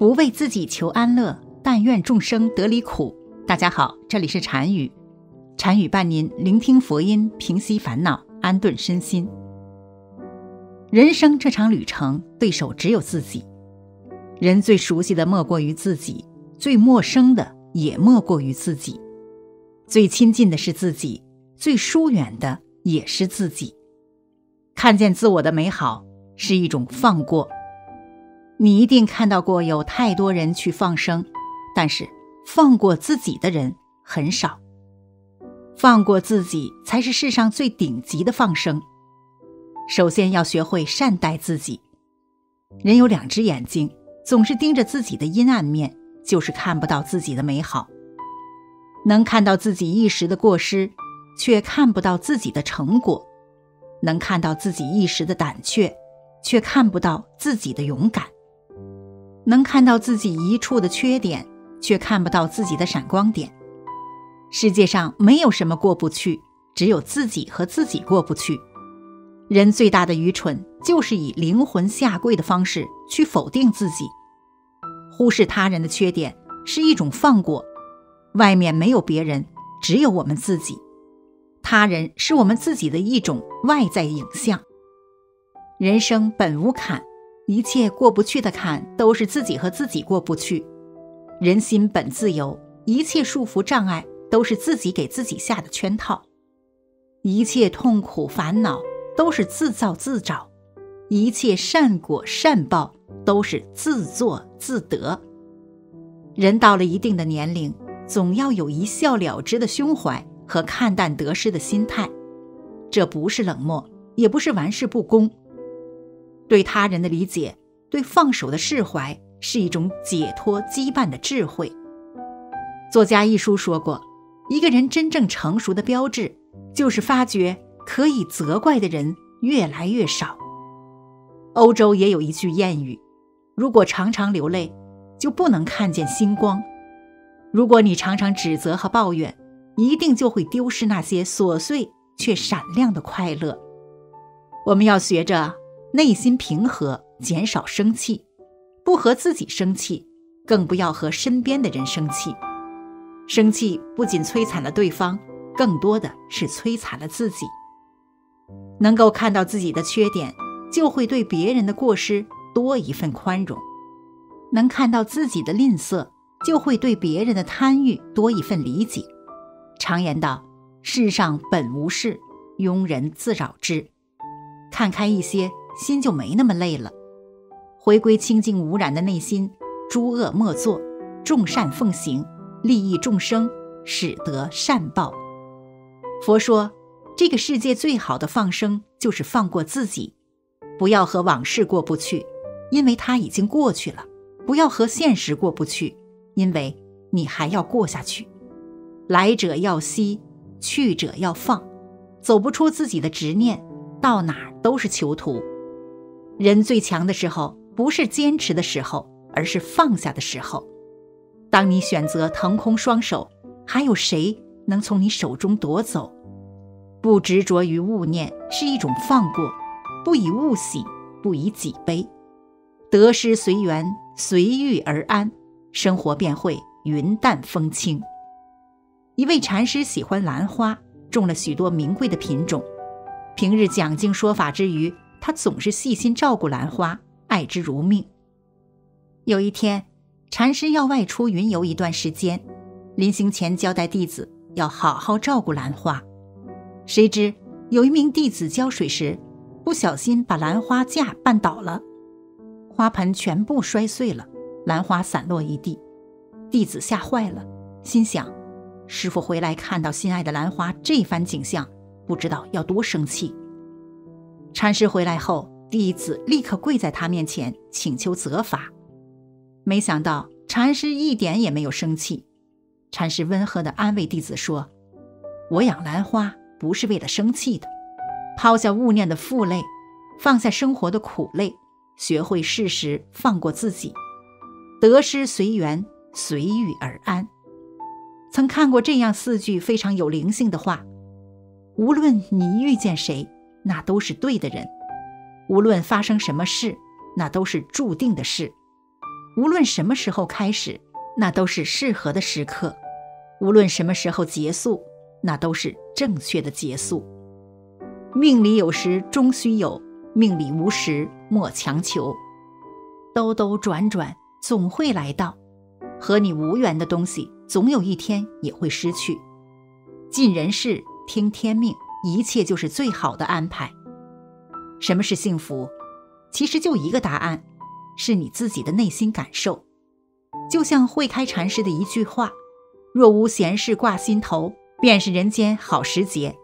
不为自己求安乐，但愿众生得离苦。大家好，这里是禅语，禅语伴您聆听佛音，平息烦恼，安顿身心。人生这场旅程，对手只有自己。人最熟悉的莫过于自己，最陌生的也莫过于自己。最亲近的是自己，最疏远的也是自己。看见自我的美好，是一种放过。你一定看到过有太多人去放生，但是放过自己的人很少。放过自己才是世上最顶级的放生。首先要学会善待自己。人有两只眼睛，总是盯着自己的阴暗面，就是看不到自己的美好。能看到自己一时的过失，却看不到自己的成果；能看到自己一时的胆怯，却看不到自己的勇敢。能看到自己一处的缺点，却看不到自己的闪光点。世界上没有什么过不去，只有自己和自己过不去。人最大的愚蠢，就是以灵魂下跪的方式去否定自己。忽视他人的缺点是一种放过。外面没有别人，只有我们自己。他人是我们自己的一种外在影像。人生本无坎。一切过不去的坎，都是自己和自己过不去。人心本自由，一切束缚障碍，都是自己给自己下的圈套。一切痛苦烦恼，都是自造自找。一切善果善报，都是自作自得。人到了一定的年龄，总要有一笑了之的胸怀和看淡得失的心态。这不是冷漠，也不是玩世不恭。对他人的理解，对放手的释怀，是一种解脱羁绊的智慧。作家一书说过，一个人真正成熟的标志，就是发觉可以责怪的人越来越少。欧洲也有一句谚语：如果常常流泪，就不能看见星光；如果你常常指责和抱怨，一定就会丢失那些琐碎却闪亮的快乐。我们要学着。内心平和，减少生气，不和自己生气，更不要和身边的人生气。生气不仅摧残了对方，更多的是摧残了自己。能够看到自己的缺点，就会对别人的过失多一份宽容；能看到自己的吝啬，就会对别人的贪欲多一份理解。常言道：“世上本无事，庸人自扰之。”看开一些。心就没那么累了，回归清净无染的内心，诸恶莫作，众善奉行，利益众生，使得善报。佛说，这个世界最好的放生就是放过自己，不要和往事过不去，因为它已经过去了；不要和现实过不去，因为你还要过下去。来者要惜，去者要放，走不出自己的执念，到哪儿都是囚徒。人最强的时候，不是坚持的时候，而是放下的时候。当你选择腾空双手，还有谁能从你手中夺走？不执着于物念是一种放过，不以物喜，不以己悲，得失随缘，随遇而安，生活便会云淡风轻。一位禅师喜欢兰花，种了许多名贵的品种，平日讲经说法之余。他总是细心照顾兰花，爱之如命。有一天，禅师要外出云游一段时间，临行前交代弟子要好好照顾兰花。谁知有一名弟子浇水时，不小心把兰花架绊倒了，花盆全部摔碎了，兰花散落一地。弟子吓坏了，心想：师傅回来看到心爱的兰花这番景象，不知道要多生气。禅师回来后，弟子立刻跪在他面前请求责罚。没想到禅师一点也没有生气。禅师温和地安慰弟子说：“我养兰花不是为了生气的，抛下物念的负累，放下生活的苦累，学会适时放过自己，得失随缘，随遇而安。”曾看过这样四句非常有灵性的话：“无论你遇见谁。”那都是对的人，无论发生什么事，那都是注定的事。无论什么时候开始，那都是适合的时刻；无论什么时候结束，那都是正确的结束。命里有时终须有，命里无时莫强求。兜兜转转，总会来到；和你无缘的东西，总有一天也会失去。尽人事，听天命，一切就是最好的安排。什么是幸福？其实就一个答案，是你自己的内心感受。就像慧开禅师的一句话：“若无闲事挂心头，便是人间好时节。”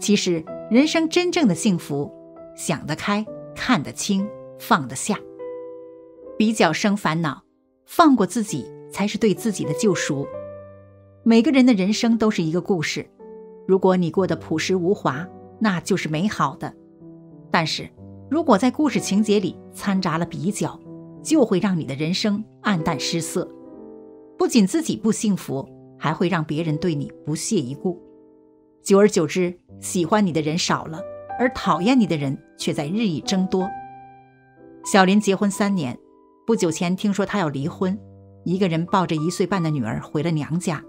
其实，人生真正的幸福，想得开，看得清，放得下。比较生烦恼，放过自己才是对自己的救赎。每个人的人生都是一个故事，如果你过得朴实无华，那就是美好的。但是，如果在故事情节里掺杂了比较，就会让你的人生黯淡失色。不仅自己不幸福，还会让别人对你不屑一顾。久而久之，喜欢你的人少了，而讨厌你的人却在日益增多。小林结婚三年，不久前听说他要离婚，一个人抱着一岁半的女儿回了娘家。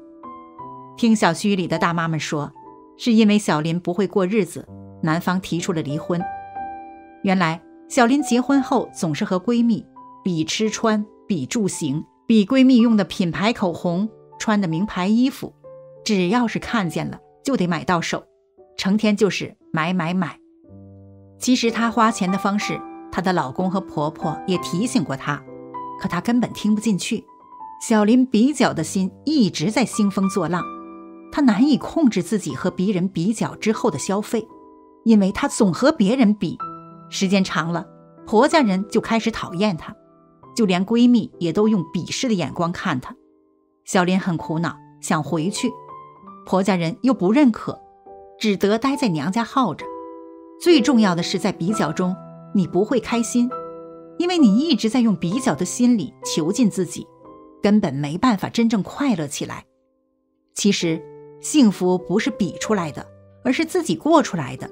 听小区里的大妈们说，是因为小林不会过日子，男方提出了离婚。原来小林结婚后总是和闺蜜比吃穿、比住行、比闺蜜用的品牌口红、穿的名牌衣服，只要是看见了就得买到手，成天就是买买买。其实她花钱的方式，她的老公和婆婆也提醒过她，可她根本听不进去。小林比较的心一直在兴风作浪，她难以控制自己和别人比较之后的消费，因为她总和别人比。时间长了，婆家人就开始讨厌她，就连闺蜜也都用鄙视的眼光看她。小林很苦恼，想回去，婆家人又不认可，只得待在娘家耗着。最重要的是，在比较中，你不会开心，因为你一直在用比较的心理囚禁自己，根本没办法真正快乐起来。其实，幸福不是比出来的，而是自己过出来的。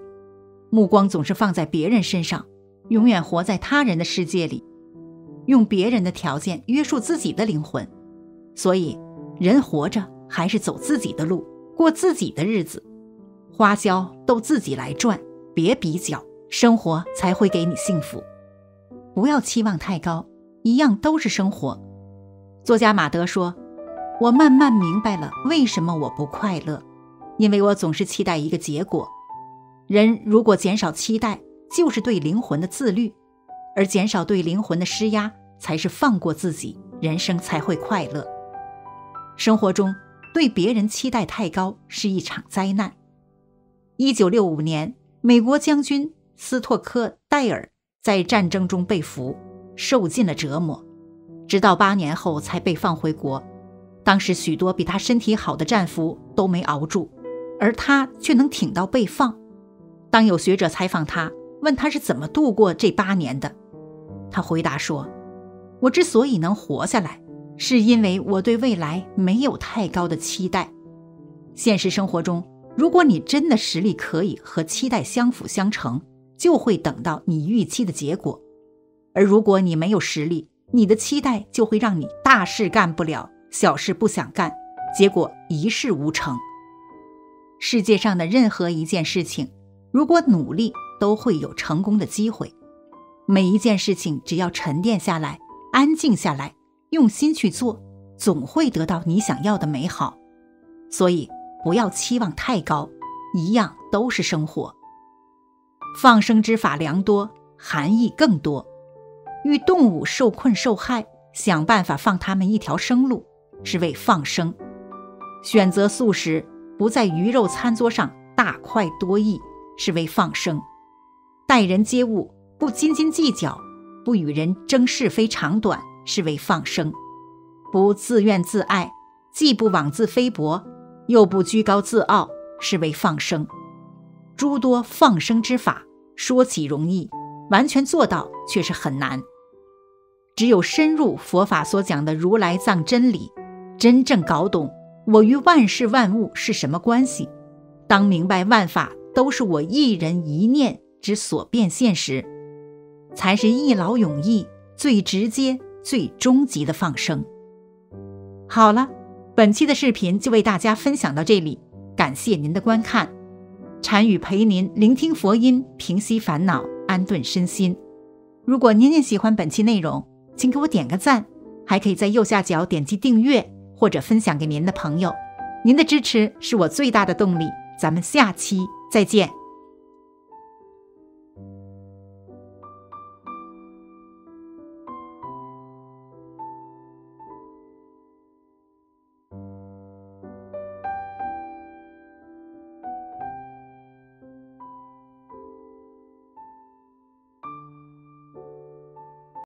目光总是放在别人身上，永远活在他人的世界里，用别人的条件约束自己的灵魂。所以，人活着还是走自己的路，过自己的日子，花销都自己来赚，别比较，生活才会给你幸福。不要期望太高，一样都是生活。作家马德说：“我慢慢明白了为什么我不快乐，因为我总是期待一个结果。”人如果减少期待，就是对灵魂的自律；而减少对灵魂的施压，才是放过自己，人生才会快乐。生活中对别人期待太高是一场灾难。一九六五年，美国将军斯托克戴尔在战争中被俘，受尽了折磨，直到八年后才被放回国。当时许多比他身体好的战俘都没熬住，而他却能挺到被放。当有学者采访他，问他是怎么度过这八年的，他回答说：“我之所以能活下来，是因为我对未来没有太高的期待。现实生活中，如果你真的实力可以和期待相辅相成，就会等到你预期的结果；而如果你没有实力，你的期待就会让你大事干不了，小事不想干，结果一事无成。世界上的任何一件事情。”如果努力，都会有成功的机会。每一件事情，只要沉淀下来，安静下来，用心去做，总会得到你想要的美好。所以，不要期望太高，一样都是生活。放生之法良多，含义更多。遇动物受困受害，想办法放它们一条生路，是为放生。选择素食，不在鱼肉餐桌上大快多颐。是为放生，待人接物不斤斤计较，不与人争是非长短，是为放生；不自怨自艾，既不妄自菲薄，又不居高自傲，是为放生。诸多放生之法，说起容易，完全做到却是很难。只有深入佛法所讲的如来藏真理，真正搞懂我与万事万物是什么关系，当明白万法。都是我一人一念之所变现时，才是一劳永逸、最直接、最终极的放生。好了，本期的视频就为大家分享到这里，感谢您的观看。禅语陪您聆听佛音，平息烦恼，安顿身心。如果您也喜欢本期内容，请给我点个赞，还可以在右下角点击订阅或者分享给您的朋友。您的支持是我最大的动力。咱们下期再见。